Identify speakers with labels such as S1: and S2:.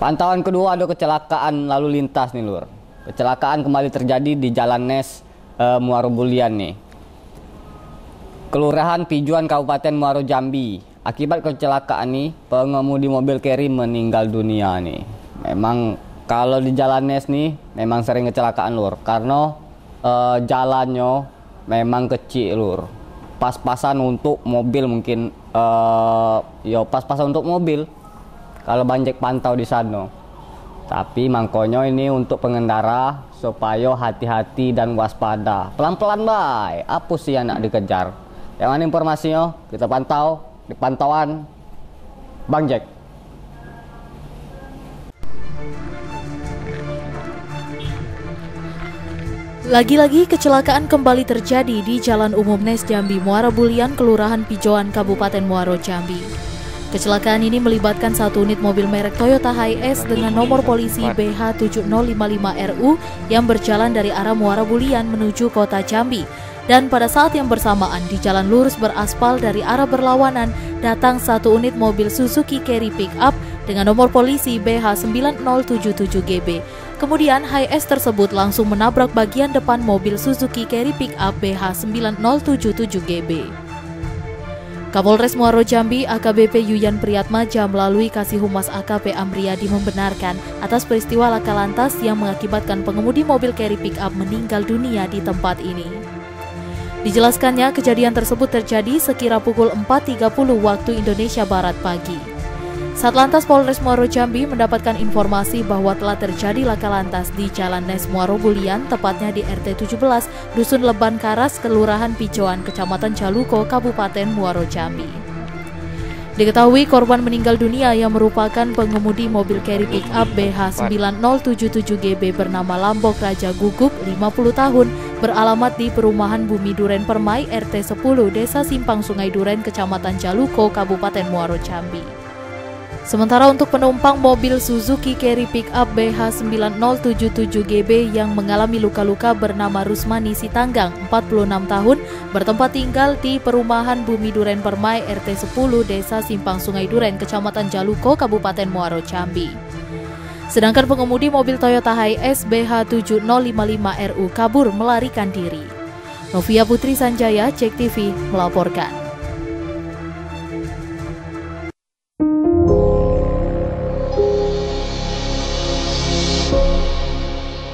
S1: Pantauan kedua ada kecelakaan lalu lintas nih lur. Kecelakaan kembali terjadi di Jalan Nes e, Muaro Bulian nih. Kelurahan Pijuan Kabupaten Muaro Jambi. Akibat kecelakaan ini, pengemudi mobil carry meninggal dunia nih. Memang kalau di Jalan Nes nih memang sering kecelakaan lur karena e, jalannya memang kecil lur. Pas-pasan untuk mobil mungkin e, yo pas-pasan untuk mobil kalau banjek pantau di sana. Tapi mangkonyo ini untuk pengendara supaya hati-hati dan waspada. Pelan-pelan baik. Apa sih yang nak dikejar? Yang mana informasinya? Kita pantau di pantauan Bang Jack.
S2: Lagi-lagi kecelakaan kembali terjadi di Jalan Umum Nes Jambi Muara Bulian, Kelurahan Pijoan, Kabupaten Muaro Jambi. Kecelakaan ini melibatkan satu unit mobil merek Toyota Hiace dengan nomor polisi BH7055RU yang berjalan dari arah Muara Bulian menuju kota Jambi. Dan pada saat yang bersamaan di jalan lurus beraspal dari arah berlawanan datang satu unit mobil Suzuki Carry Pickup dengan nomor polisi BH9077GB. Kemudian Hiace tersebut langsung menabrak bagian depan mobil Suzuki Carry Pickup BH9077GB. Kapolres Muaro Jambi AKBP Yuyan Priyatmaja melalui Kasih Humas AKP Amriyadi membenarkan atas peristiwa laka lantas yang mengakibatkan pengemudi mobil carry pickup meninggal dunia di tempat ini. Dijelaskannya kejadian tersebut terjadi sekira pukul 4.30 waktu Indonesia Barat pagi. Satlantas Polres Muaro Jambi mendapatkan informasi bahwa telah terjadi laka lantas di Jalan Nes Muaro Bulian, tepatnya di RT 17, Dusun Leban Karas, Kelurahan Pijoan, Kecamatan Jaluko, Kabupaten Muaro Jambi. Diketahui korban meninggal dunia yang merupakan pengemudi mobil carry pick up BH9077GB bernama Lambok Raja Guguk 50 tahun beralamat di perumahan Bumi Duren Permai RT 10 Desa Simpang Sungai Duren Kecamatan Jaluko Kabupaten Muaro Jambi. Sementara untuk penumpang mobil Suzuki Carry Pickup BH9077GB yang mengalami luka-luka bernama Rusmani Sitanggang, 46 tahun, bertempat tinggal di perumahan Bumi Duren Permai RT 10 Desa Simpang Sungai Duren, Kecamatan Jaluko, Kabupaten Muaro Jambi. Sedangkan pengemudi mobil Toyota Hiace BH7055RU kabur melarikan diri. Novia Putri Sanjaya, Cek TV, melaporkan.